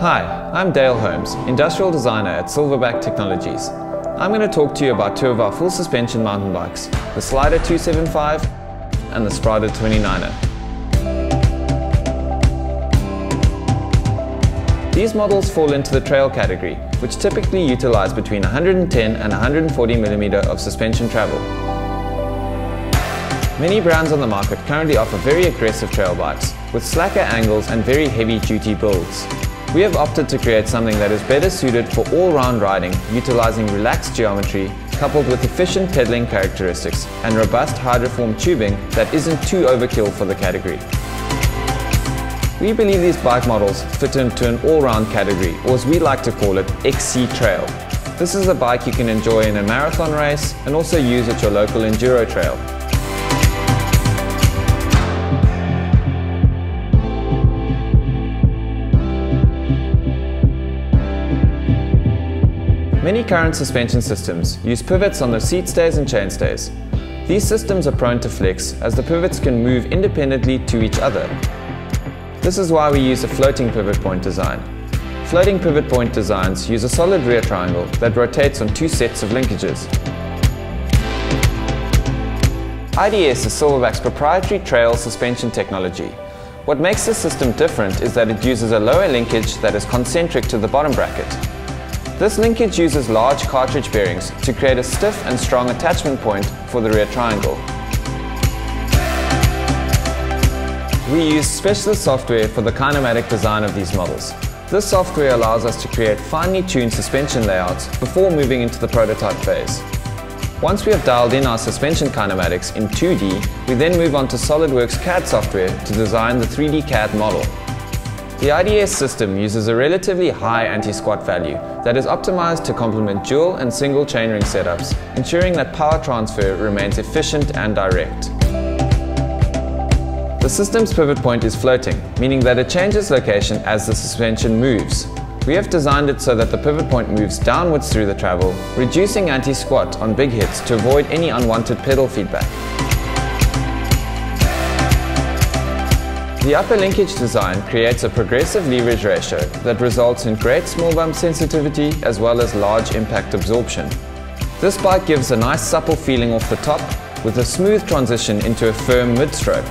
Hi, I'm Dale Holmes, Industrial Designer at Silverback Technologies. I'm going to talk to you about two of our full suspension mountain bikes, the Slider 275 and the Sprada 29er. These models fall into the trail category, which typically utilize between 110 and 140 mm of suspension travel. Many brands on the market currently offer very aggressive trail bikes, with slacker angles and very heavy duty builds. We have opted to create something that is better suited for all-round riding, utilizing relaxed geometry, coupled with efficient pedaling characteristics and robust hydroform tubing that isn't too overkill for the category. We believe these bike models fit into an all-round category, or as we like to call it, XC Trail. This is a bike you can enjoy in a marathon race and also use at your local enduro trail. Many current suspension systems use pivots on the seat stays and chain stays. These systems are prone to flex as the pivots can move independently to each other. This is why we use a floating pivot point design. Floating pivot point designs use a solid rear triangle that rotates on two sets of linkages. IDS is Silverback's proprietary trail suspension technology. What makes this system different is that it uses a lower linkage that is concentric to the bottom bracket. This linkage uses large cartridge bearings to create a stiff and strong attachment point for the rear triangle. We use specialist software for the kinematic design of these models. This software allows us to create finely tuned suspension layouts before moving into the prototype phase. Once we have dialed in our suspension kinematics in 2D, we then move on to SolidWorks CAD software to design the 3D CAD model. The IDS system uses a relatively high anti-squat value that is optimized to complement dual and single chainring setups, ensuring that power transfer remains efficient and direct. The system's pivot point is floating, meaning that it changes location as the suspension moves. We have designed it so that the pivot point moves downwards through the travel, reducing anti-squat on big hits to avoid any unwanted pedal feedback. The upper linkage design creates a progressive leverage ratio that results in great small bump sensitivity as well as large impact absorption. This bike gives a nice supple feeling off the top with a smooth transition into a firm mid-stroke.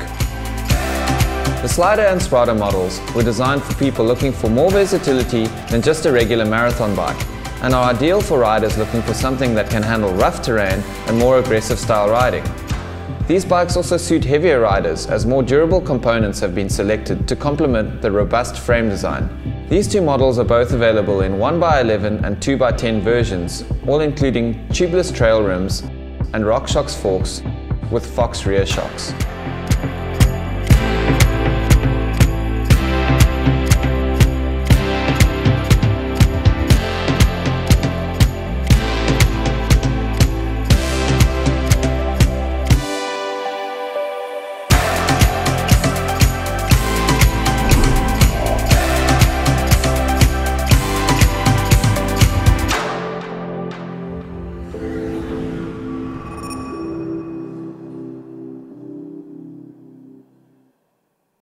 The Slider and Sprada models were designed for people looking for more versatility than just a regular marathon bike and are ideal for riders looking for something that can handle rough terrain and more aggressive style riding. These bikes also suit heavier riders as more durable components have been selected to complement the robust frame design. These two models are both available in 1x11 and 2x10 versions, all including tubeless trail rims and RockShox forks with Fox rear shocks.